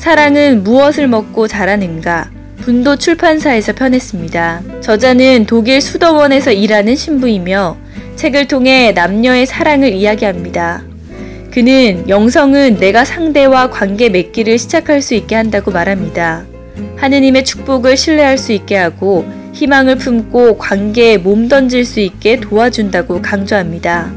사랑은 무엇을 먹고 자라는가? 분도 출판사에서 편했습니다. 저자는 독일 수도원에서 일하는 신부이며 책을 통해 남녀의 사랑을 이야기합니다. 그는 영성은 내가 상대와 관계 맺기를 시작할 수 있게 한다고 말합니다. 하느님의 축복을 신뢰할 수 있게 하고 희망을 품고 관계에 몸 던질 수 있게 도와준다고 강조합니다.